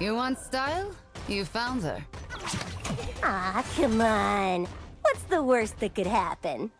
You want style? You found her. Ah, come on. What's the worst that could happen?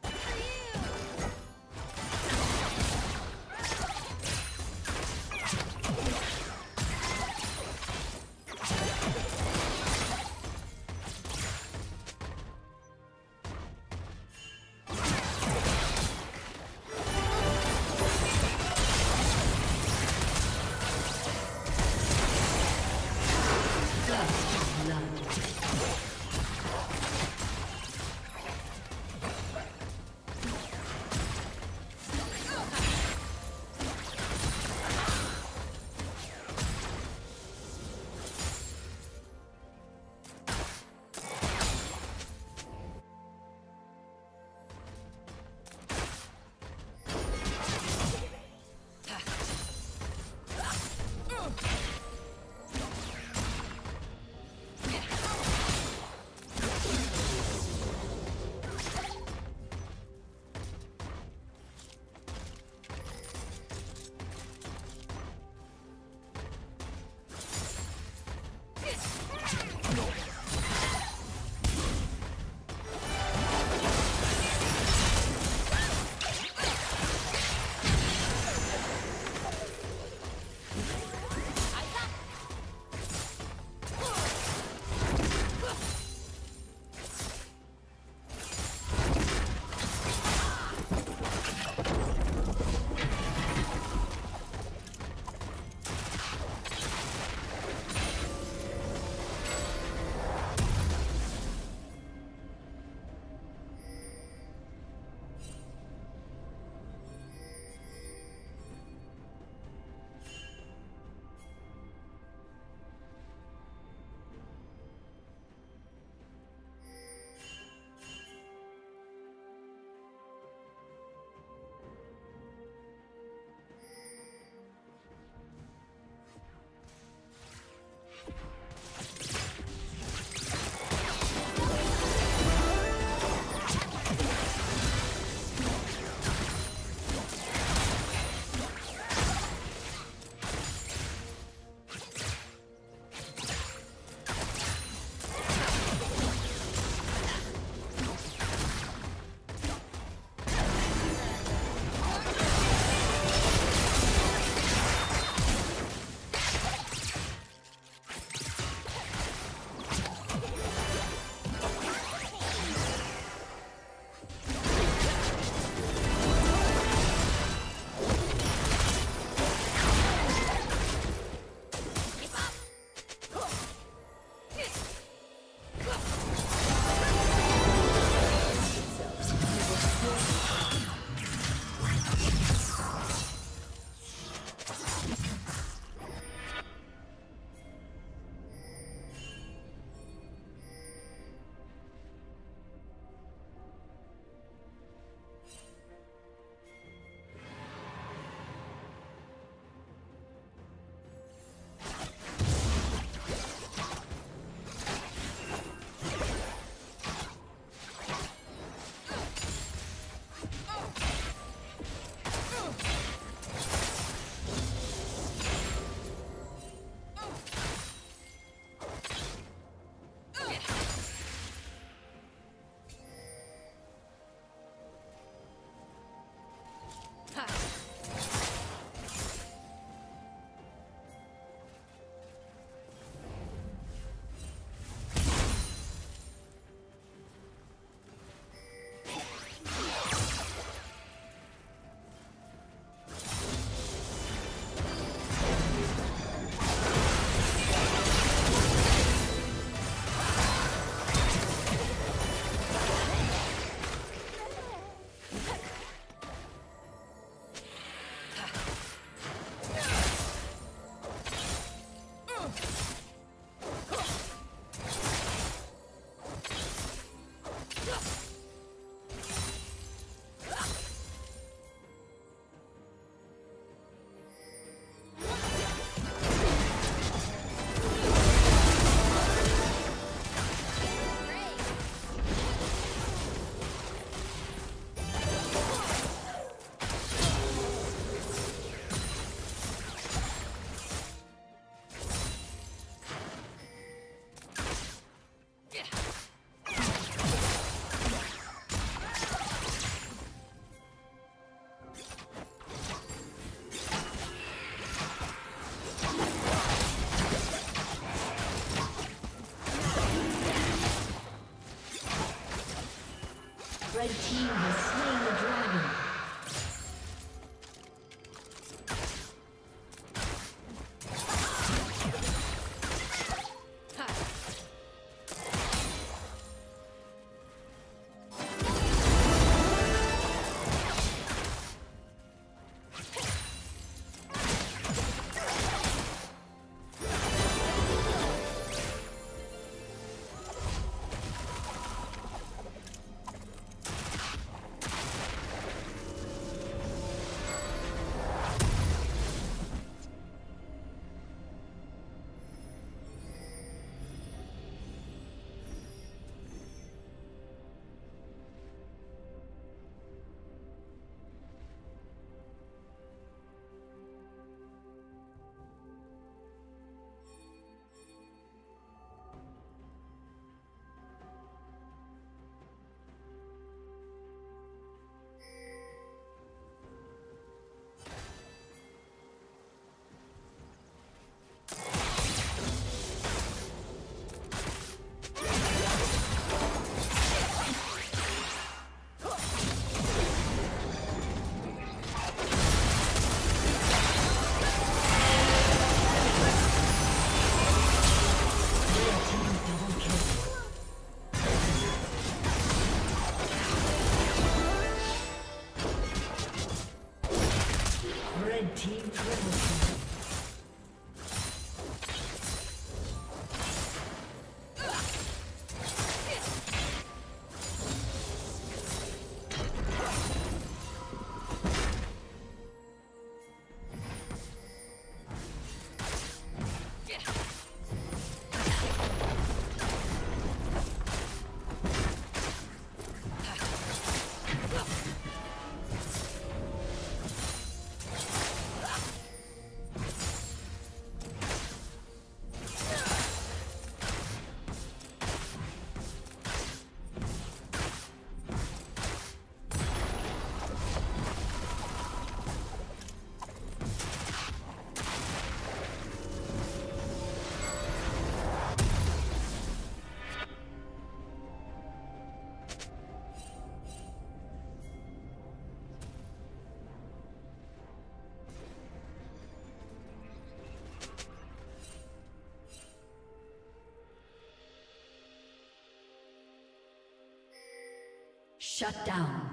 Shut down.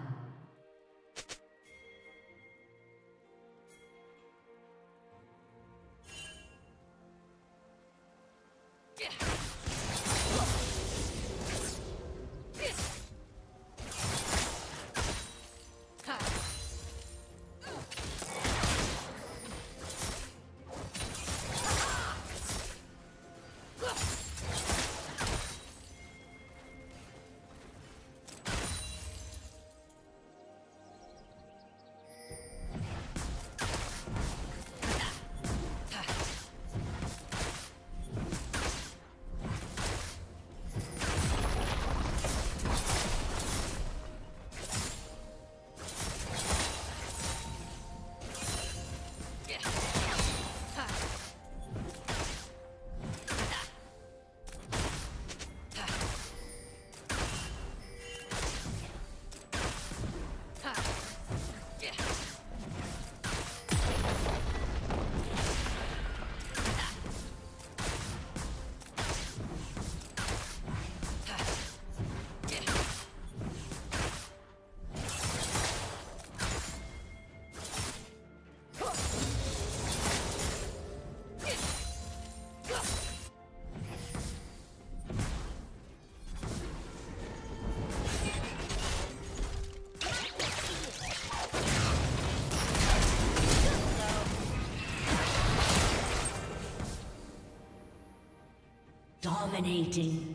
Dominating.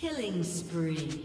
Killing spree.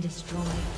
Destroyed.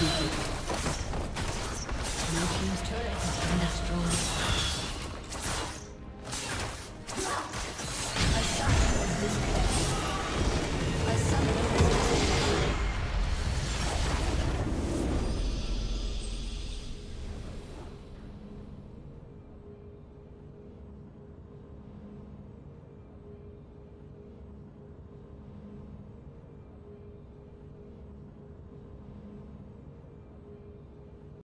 Defeated.